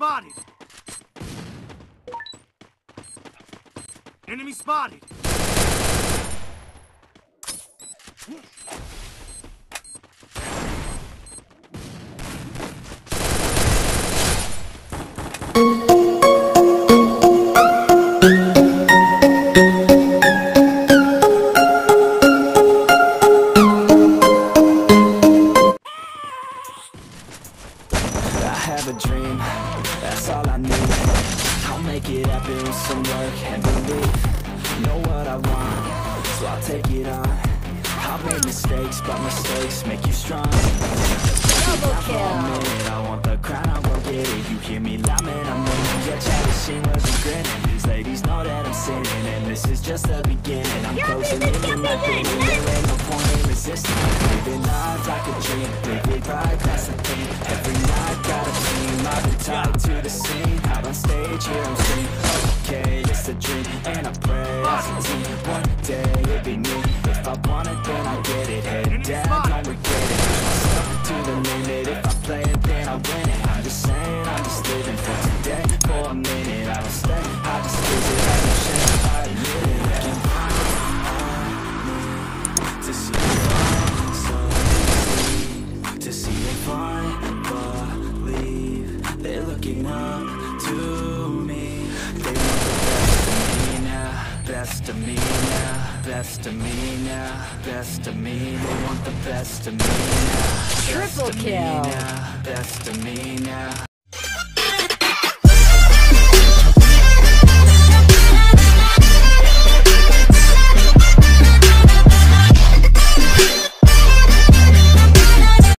spotted! Enemy spotted! A dream, that's all I need. I'll make it happen with some work and belief. Know what I want, so I'll take it on. I've made mistakes, but mistakes make you strong. Double a kill. I want the crown, I will get it. You hear me loud, man, I'm winning Yeah, cherishing words and grinning These ladies know that I'm sinning And this is just the beginning. I'm closing in on my thing And there ain't no point in resisting. Living life like a dream. Live with pride, scene Out on stage, here I'm singing Okay, it's a dream And I pray as a One day, it'll be me. If I want best of me now Best of me now Best of me now. Best of me They want the best of me now. Triple kill. now, Best of me now